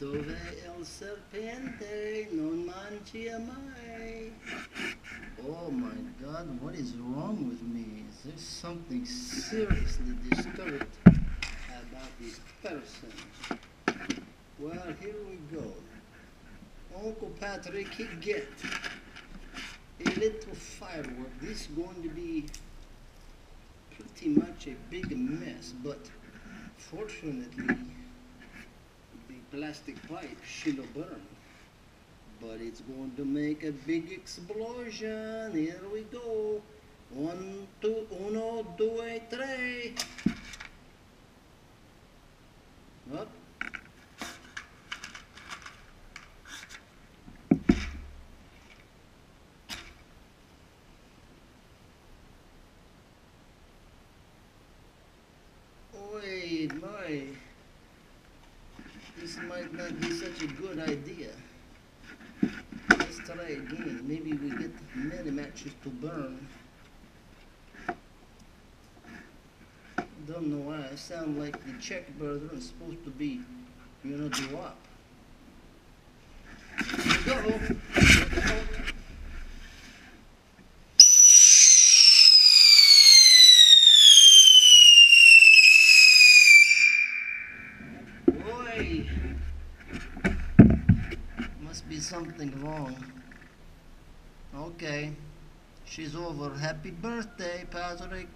Dove serpente non mai. Oh my God, what is wrong with me? Is there something seriously disturbed about this person? Well, here we go. Uncle Patrick, he get a little firework. This is going to be pretty much a big mess, but fortunately, plastic pipe shouldn't burn. But it's going to make a big explosion. Here we go. One, two, uno, due, tre. Up. Wait, my. This might not be such a good idea. Let's try again. Maybe we get many matches to burn. Don't know why. I sound like the Czech is supposed to be, you know, the WAP. Go. Go. Boy, something wrong. Okay, she's over. Happy birthday, Patrick.